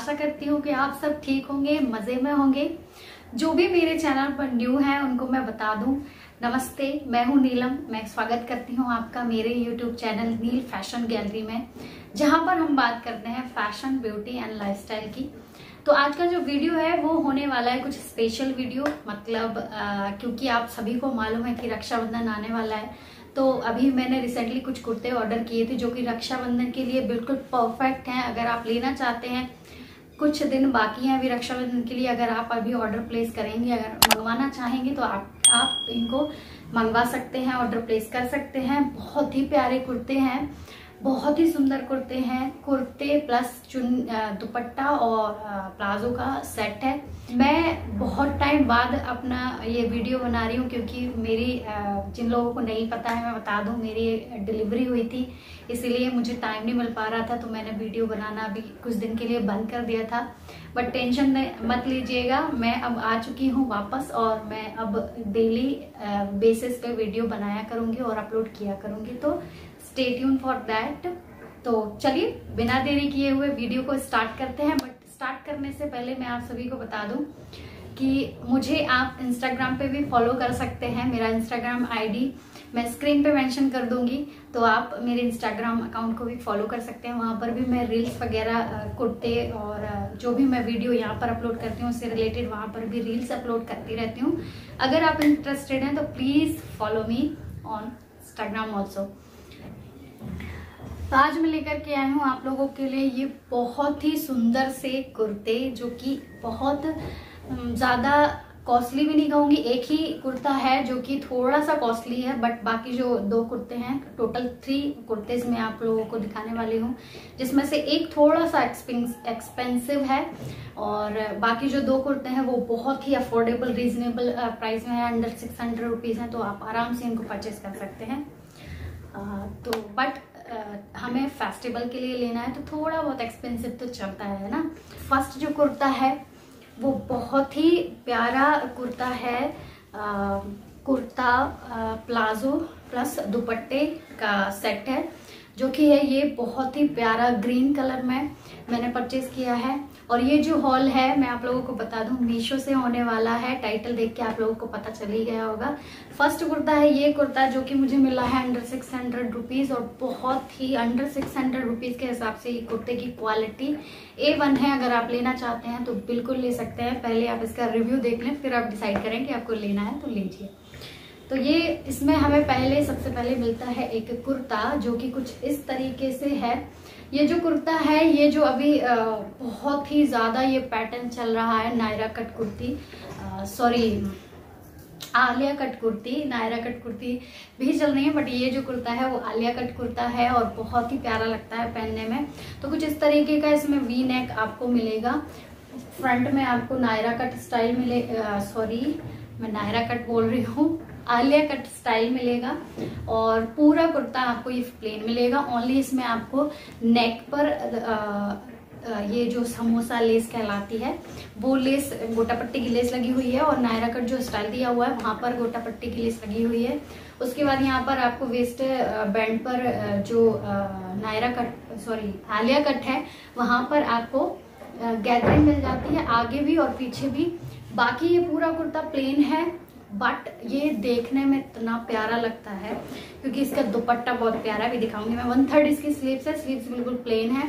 आशा करती हूँ कि आप सब ठीक होंगे मज़े में होंगे। जो भी मेरे चैनल पर न्यू है उनको मैं बता दूँ। नमस्ते मैं हूँ नीलम। मैं स्वागत करती हूँ आपका मेरे YouTube channel Neel fashion gallery में जहाँ पर हम बात करते हैं फ़ैशन ब्यूटी एंड लाइफस्टाइल की। तो आज का जो वीडियो है वो होने वाला है कुछ स्पेशल वीडियो। मतलब आ, क्योंकि आप सभी को मालूम है कि रक्षाबंधन आने वाला है तो अभी मैंने रिसेंटली कुछ कुर्ते ऑर्डर किए थे जो कि रक्षाबंधन के लिए बिल्कुल परफेक्ट हैं। अगर आप लेना चाहते हैं कुछ दिन बाकी हैं अभी रक्षाबंधन के लिए, अगर आप अभी ऑर्डर प्लेस करेंगे, अगर मंगवाना चाहेंगे तो आप आप इनको मंगवा सकते हैं ऑर्डर प्लेस कर सकते हैं। बहुत ही प्यारे कुर्ते हैं। बहुत ही सुंदर कुर्ते हैं। कुर्ते प्लस चुन दुपट्टा और प्लाजो का सेट है। मैं बहुत टाइम बाद अपना ये वीडियो बना रही हूँ क्योंकि मेरी जिन लोगों को नहीं पता है, मैं बता दूँ, मेरी डिलीवरी हुई थी। इसीलिए मुझे टाइम नहीं मिल पा रहा था तो मैंने वीडियो बनाना अभी कुछ दिन के लिए बंद कर दिया था। बट टेंशन मत लीजिएगा। मैं अब आ चुकी हूँ वापस और मैं अब डेली बेसिस पे वीडियो बनाया करूँगी और अपलोड किया करूँगी। तो स्टे ट्यून फॉर दैट तो चलिए, बिना देरी किए हुए वीडियो को स्टार्ट करते हैं। बट स्टार्ट करने से पहले मैं आप सभी को बता दूँ कि मुझे आप इंस्टाग्राम पे भी फॉलो कर सकते हैं। मेरा इंस्टाग्राम आईडी मैं स्क्रीन पे मेंशन कर दूँगी तो आप मेरे इंस्टाग्राम अकाउंट को भी फॉलो कर सकते हैं। वहाँ पर भी मैं रील्स वगैरह कुर्ते और जो भी मैं वीडियो यहाँ पर अपलोड करती हूँ, उससे रिलेटेड वहाँ पर भी रील्स अपलोड करती रहती हूँ। अगर आप इंटरेस्टेड हैं तो please follow me on Instagram also तो आज मैं लेकर के आई हूँ आप लोगों के लिए ये बहुत ही सुंदर से कुर्ते, जो कि बहुत ज़्यादा कॉस्टली भी नहीं कहूँगी, एक ही कुर्ता है जो कि थोड़ा सा कॉस्टली है बट बाकी जो दो कुर्ते हैं टोटल थ्री कुर्ते मैं आप लोगों को दिखाने वाली हूँ, जिसमें से एक थोड़ा सा एक्सपेंसिव है और बाकी जो दो कुर्ते हैं वो बहुत ही अफोर्डेबल रीजनेबल प्राइस में है अंडर सिक्स हंड्रेड रुपीज़ हैं तो आप आराम से इनको परचेज कर सकते हैं। तो बट हमें फेस्टिवल के लिए लेना है तो थोड़ा बहुत एक्सपेंसिव तो चलता है ना? फ़र्स्ट जो कुर्ता है वो बहुत ही प्यारा कुर्ता है कुर्ता प्लाजो प्लस दुपट्टे का सेट है। जो कि है, ये बहुत ही प्यारा ग्रीन कलर में मैंने परचेज किया है। और ये जो हॉल है, मैं आप लोगों को बता दूँ, मीशो से होने वाला है। टाइटल देख के आप लोगों को पता चल ही गया होगा। फ़र्स्ट कुर्ता है ये कुर्ता जो कि मुझे मिला है अंडर सिक्स हंड्रेड रुपीज़ और बहुत ही अंडर सिक्स हंड्रेड रुपीज़ के हिसाब से ये कुर्ते की क्वालिटी ए वन है। अगर आप लेना चाहते हैं तो बिल्कुल ले सकते हैं। पहले आप इसका रिव्यू देख लें, फिर आप डिसाइड करें कि आपको लेना है तो लीजिए। तो ये इसमें हमें पहले, सबसे पहले मिलता है एक कुर्ता, जो कि कुछ इस तरीके से है। ये जो कुर्ता है, ये जो अभी बहुत ही ज़्यादा ये पैटर्न चल रहा है, Naira cut kurti sorry Alia cut kurti, Naira cut kurti भी चल रही है बट ये जो कुर्ता है, वो आलिया कट कुर्ता है और बहुत ही प्यारा लगता है पहनने में। तो कुछ इस तरीके का इसमें वी नेक आपको मिलेगा। फ्रंट में आपको नायरा कट स्टाइल मिले सॉरी मैं नायरा कट बोल रही हूँ। आलिया कट स्टाइल मिलेगा और पूरा कुर्ता आपको ये प्लेन मिलेगा। ओनली इसमें आपको नेक पर आ, ये जो समोसा लेस कहलाती है वो लेस गोटा पट्टी की लेस लगी हुई है और नायरा कट जो स्टाइल दिया हुआ है वहाँ पर गोटा पट्टी की लेस लगी हुई है। उसके बाद यहाँ पर आपको वेस्ट बैंड पर जो Naira cut sorry Alia cut है वहाँ पर आपको गैदरिंग मिल जाती है आगे भी और पीछे भी। बाकी ये पूरा कुर्ता प्लेन है। बट ये देखने में इतना प्यारा लगता है, क्योंकि इसका दुपट्टा बहुत प्यारा भी दिखाऊँगी मैं। वन थर्ड इसकी स्लीव्स है स्लीव्स बिल्कुल प्लेन है।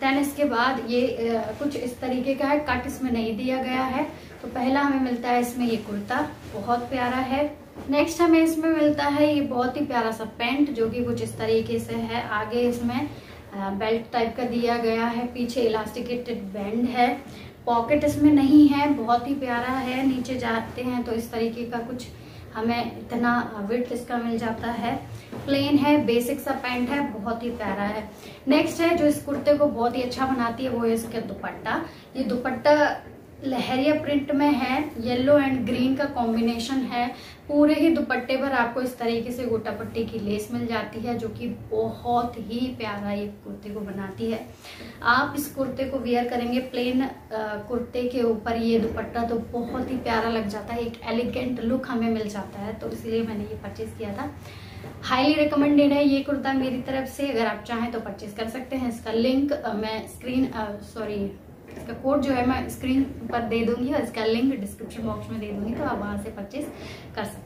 देन इसके बाद ये कुछ इस तरीके का है कट इसमें नहीं दिया गया है। तो पहला हमें मिलता है इसमें ये कुर्ता, बहुत प्यारा है। नेक्स्ट हमें इसमें मिलता है ये बहुत ही प्यारा सा पेंट जो कि कुछ इस तरीके से है। आगे इसमें बेल्ट टाइप का दिया गया है, पीछे इलास्टिकेटेड बैंड है। पॉकेट इसमें नहीं है, बहुत ही प्यारा है, नीचे जाते हैं तो इस तरीके का कुछ हमें इतना विथ इसका मिल जाता है। प्लेन है बेसिक सा पैंट है, बहुत ही प्यारा है। नेक्स्ट है, जो इस कुर्ते को बहुत ही अच्छा बनाती है, वो है इसका दुपट्टा। ये दुपट्टा लहरिया प्रिंट में है येलो एंड ग्रीन का कॉम्बिनेशन है। पूरे ही दुपट्टे पर आपको इस तरीके से गोटा पट्टी की लेस मिल जाती है, जो कि बहुत ही प्यारा ये कुर्ते को बनाती है। आप इस कुर्ते को वेयर करेंगे प्लेन कुर्ते के ऊपर ये दुपट्टा तो बहुत ही प्यारा लग जाता है, एक एलिगेंट लुक हमें मिल जाता है तो इसलिए मैंने ये परचेज किया था। हाईली रिकमेंडेड है ये कुर्ता मेरी तरफ़ से, अगर आप चाहें तो परचेज कर सकते हैं। इसका लिंक मैं स्क्रीन सॉरी इसका कोड जो है मैं स्क्रीन पर दे दूँगी और इसका लिंक डिस्क्रिप्शन बॉक्स में दे दूँगी तो आप वहाँ से परचेज कर सकते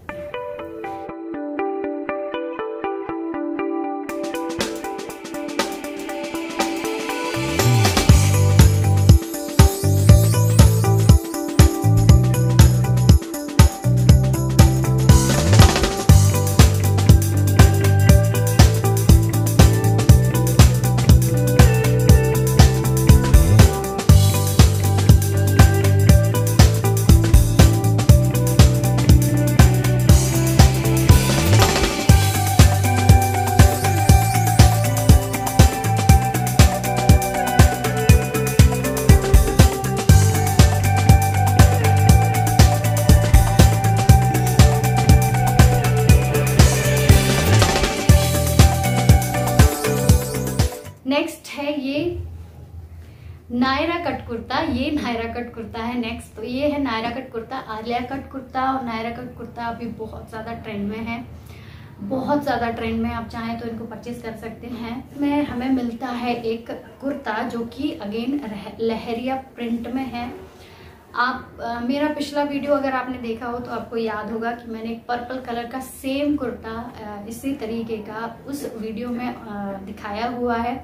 कट कुर्ता है नेक्स्ट तो ये है नायरा कट कुर्ता आलिया कट कुर्ता और नायरा कट कुर्ता अभी बहुत ज़्यादा ट्रेंड में है। बहुत ज़्यादा ट्रेंड में आप चाहें तो इनको परचेज कर सकते हैं। में हमें मिलता है एक कुर्ता जो कि अगेन लहरिया प्रिंट में है। आप आ, मेरा पिछला वीडियो अगर आपने देखा हो तो आपको याद होगा कि मैंने एक पर्पल कलर का सेम कुर्ता इसी तरीके का उस वीडियो में आ, दिखाया हुआ है।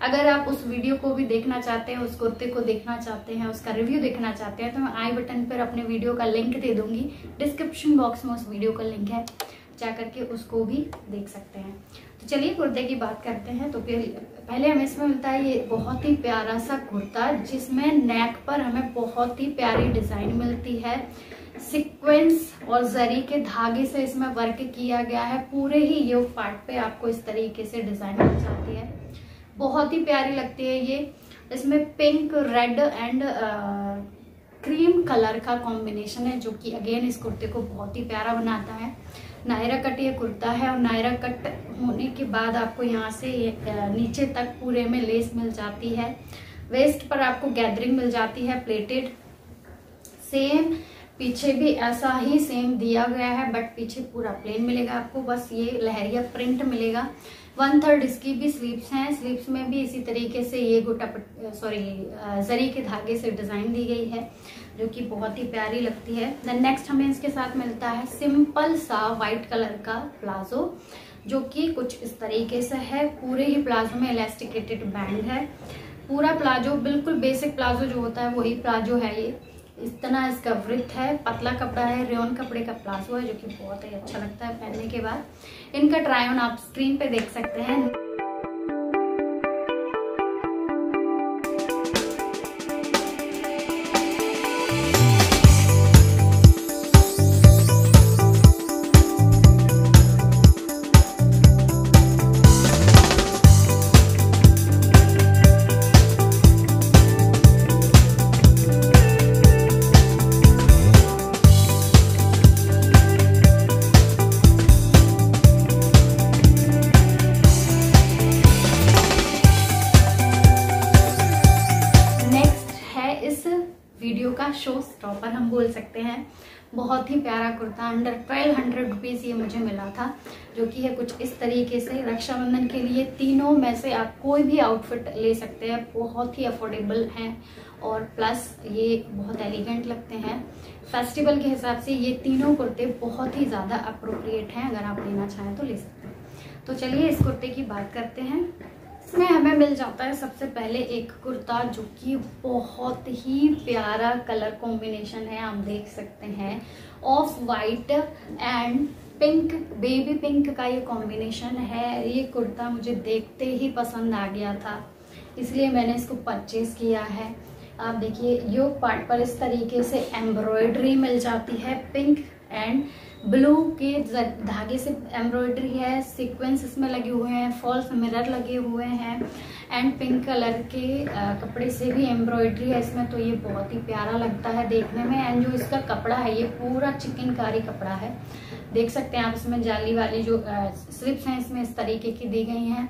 अगर आप उस वीडियो को भी देखना चाहते हैं, उस कुर्ते को देखना चाहते हैं, उसका रिव्यू देखना चाहते हैं तो मैं आई बटन पर अपने वीडियो का लिंक दे दूँगी। डिस्क्रिप्शन बॉक्स में उस वीडियो का लिंक है। जा करके उसको भी देख सकते हैं। तो चलिए कुर्ते की बात करते हैं। तो पहले हमें इसमें मिलता है ये बहुत ही प्यारा सा कुर्ता, जिसमें नेक पर हमें बहुत ही प्यारी डिज़ाइन मिलती है। सीक्वेंस और जरी के धागे से इसमें वर्क किया गया है। पूरे ही योग पार्ट पे आपको इस तरीके से डिज़ाइन मिल जाती है। बहुत ही प्यारी लगती है ये। इसमें pink red and cream colour का कॉम्बिनेशन है, जो कि अगेन इस कुर्ते को बहुत ही प्यारा बनाता है। नायरा कट ये कुर्ता है और नायरा कट होने के बाद आपको यहाँ से नीचे तक पूरे में लेस मिल जाती है। वेस्ट पर आपको गैदरिंग मिल जाती है प्लेटेड सेम पीछे भी ऐसा ही सेम दिया गया है बट पीछे पूरा प्लेन मिलेगा आपको। बस ये लहरिया प्रिंट मिलेगा। वन थर्ड इसकी भी स्लीव्स हैं। स्लीव्स में भी इसी तरीके से ये गोटा सॉरी जरी के धागे से डिज़ाइन दी गई है, जो कि बहुत ही प्यारी लगती है। देन नेक्स्ट हमें इसके साथ मिलता है सिंपल सा व्हाइट कलर का प्लाजो, जो कि कुछ इस तरीके से है। पूरे ही प्लाजो में इलास्टिकेटेड बैंड है। पूरा प्लाजो, बिल्कुल बेसिक प्लाजो जो होता है, वही प्लाजो है ये। इतना इसका वृत्त है, पतला कपड़ा है, रेन कपड़े का प्लाजो है, जो कि बहुत ही अच्छा लगता है पहनने के बाद। इनका ट्राई ऑन आप स्क्रीन पे देख सकते हैं। शो स्टॉपर हम बोल सकते हैं। बहुत ही प्यारा kurta under twelve hundred rupees ये मुझे मिला था, जो कि है कुछ इस तरीके से रक्षाबंधन के लिए तीनों में से आप कोई भी आउटफिट ले सकते हैं, बहुत ही अफोर्डेबल हैं और प्लस ये बहुत एलिगेंट लगते हैं। फेस्टिवल के हिसाब से ये तीनों कुर्ते बहुत ही ज़्यादा अप्रोप्रिएट हैं, अगर आप लेना चाहें तो ले सकते हैं। तो चलिए इस कुर्ते की बात करते हैं। इसमें हमें मिल जाता है सबसे पहले एक कुर्ता, जो कि बहुत ही प्यारा कलर कॉम्बिनेशन है, आप देख सकते हैं। Off white and pink baby pink का ये कॉम्बिनेशन है। ये कुर्ता मुझे देखते ही पसंद आ गया था, इसलिए मैंने इसको परचेज किया है। आप देखिए, योग पार्ट पर इस तरीके से एम्ब्रॉयडरी मिल जाती है पिंक एंड ब्लू के धागे से एम्ब्रॉयडरी है सीक्वेंस इसमें लगे हुए हैं फॉल्स मिरर लगे हुए हैं एंड पिंक कलर के कपड़े से भी एम्ब्रॉयडरी है इसमें तो ये बहुत ही प्यारा लगता है देखने में एंड जो इसका कपड़ा है, ये पूरा चिकनकारी कपड़ा है। देख सकते हैं आप इसमें जाली वाली जो स्लिप्स हैं, इसमें इस तरीके की दी गई हैं।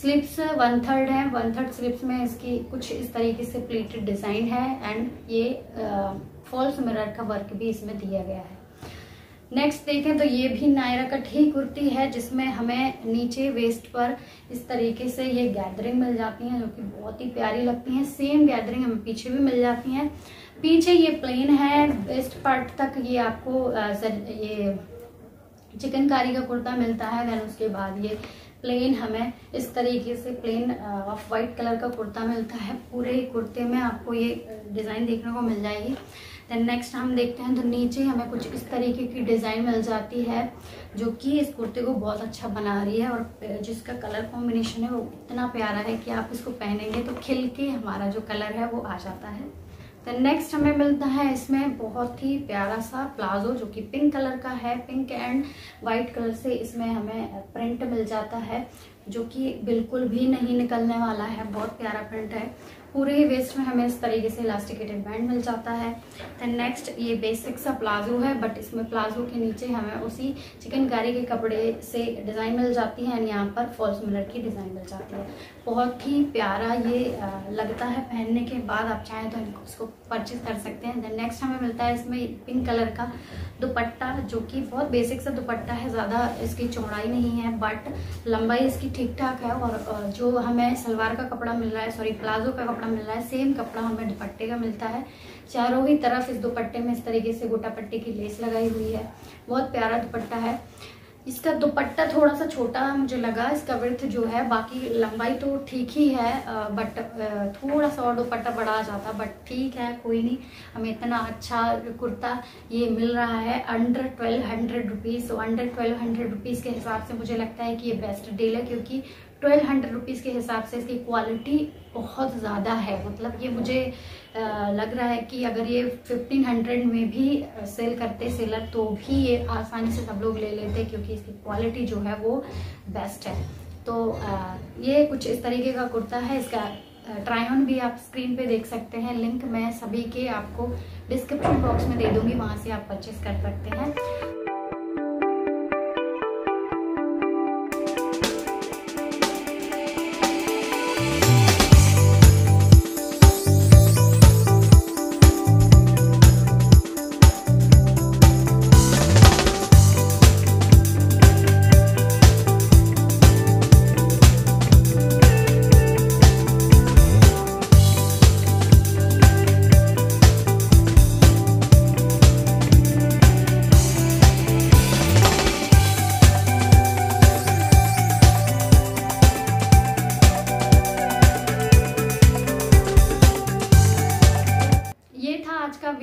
स्लिप्स वन थर्ड है वन थर्ड स्लिप्स में इसकी कुछ इस तरीके से प्लेटेड डिज़ाइन है एंड ये फॉल्स मिरर का वर्क भी इसमें दिया गया है। नेक्स्ट देखें तो ये भी नायरा कट ही कुर्ती है, जिसमें हमें नीचे वेस्ट पर इस तरीके से ये गैदरिंग मिल जाती हैं, जो कि बहुत ही प्यारी लगती हैं। सेम गैदरिंग हमें पीछे भी मिल जाती हैं। पीछे ये प्लेन है वेस्ट पार्ट तक ये आपको ये चिकनकारी का कुर्ता मिलता है देन उसके बाद ये प्लेन हमें इस तरीके से प्लेन ऑफ़ वाइट कलर का कुर्ता मिलता है। पूरे कुर्ते में आपको ये डिज़ाइन देखने को मिल जाएगी। देन नेक्स्ट हम देखते हैं तो नीचे हमें कुछ इस तरीके की डिज़ाइन मिल जाती है, जो कि इस कुर्ते को बहुत अच्छा बना रही है और जिसका कलर कॉम्बिनेशन है वो इतना प्यारा है कि आप इसको पहनेंगे तो खिल के हमारा जो कलर है वो आ जाता है। देन नेक्स्ट हमें मिलता है इसमें बहुत ही प्यारा सा प्लाजो जो कि पिंक कलर का है। पिंक एंड वाइट कलर से इसमें हमें प्रिंट मिल जाता है, जो कि बिल्कुल भी नहीं निकलने वाला है। बहुत प्यारा प्रिंट है। पूरे ही वेस्ट में हमें इस तरीके से इलास्टिकेटेड बैंड मिल जाता है। देन नेक्स्ट ये बेसिक सा प्लाजो है बट इसमें प्लाजो के नीचे हमें उसी चिकनकारी के कपड़े से डिज़ाइन मिल जाती है एंड यहाँ पर फॉल्स मिलर की डिज़ाइन मिल जाती है। बहुत ही प्यारा ये लगता है पहनने के बाद, आप चाहें तो इसको परचेज कर सकते हैं। देन नेक्स्ट हमें मिलता है इसमें पिंक कलर का दुपट्टा, जो कि बहुत बेसिक सा दुपट्टा है, ज़्यादा इसकी चौड़ाई नहीं है बट लंबाई इसकी ठीक ठाक है, और जो हमें सलवार का कपड़ा मिल रहा है सॉरी प्लाजो का मिल रहा है सेम कपड़ा हमें दुपट्टे का मिलता है। चारों ही तरफ़ इस दुपट्टे में इस तरीके से गोटा पट्टी की लेस लगाई हुई है। बहुत प्यारा दुपट्टा है। इसका दुपट्टा थोड़ा सा छोटा मुझे लगा, इसका वर्थ जो है, बाकी लंबाई तो ठीक ही है बट थोड़ा सा और दुपट्टा बढ़ा जाता बट ठीक है, कोई नहीं। हमें इतना अच्छा कुर्ता ये मिल रहा है अंडर ट्वेल्व हंड्रेड रुपीज़ तो अंडर ट्वेल्व हंड्रेड रुपीज़ के हिसाब से मुझे लगता है कि ये बेस्ट डील है, क्योंकि ट्वेल्व हंड्रेड रुपीज़ के हिसाब से इसकी क्वालिटी बहुत ज़्यादा है। मतलब ये मुझे लग रहा है कि अगर ये फिफ्टीन हंड्रेड में भी सेल करते सेलर तो भी ये आसानी से सब लोग ले लेते, क्योंकि इसकी क्वालिटी जो है वो बेस्ट है। तो ये कुछ इस तरीके का कुर्ता है। इसका ट्राई ऑन भी आप स्क्रीन पे देख सकते हैं। लिंक मैं सभी के आपको डिस्क्रिप्शन बॉक्स में दे दूँगी, वहाँ से आप परचेस कर सकते हैं।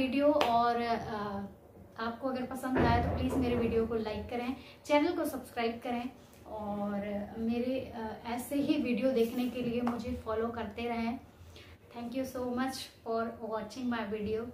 वीडियो और आपको अगर पसंद आया तो प्लीज़ मेरे वीडियो को लाइक करें, चैनल को सब्सक्राइब करें और मेरे ऐसे ही वीडियो देखने के लिए मुझे फॉलो करते रहें। Thank you so much for watching my video.